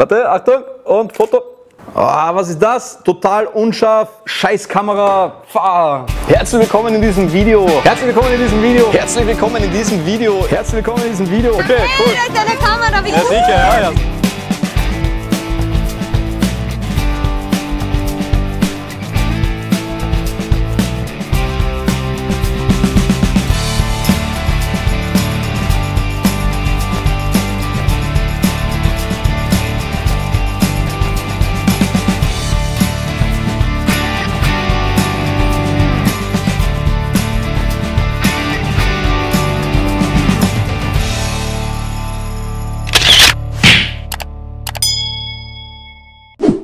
Warte, Achtung und Foto. Ah, was ist das? Total unscharf, scheiß Kamera, fahr. Herzlich willkommen in diesem Video. Herzlich willkommen in diesem Video. Herzlich willkommen in diesem Video. Herzlich willkommen in diesem Video. Okay, cool. Hey, deine Kamera, wie Ja, cool. sicher, ja.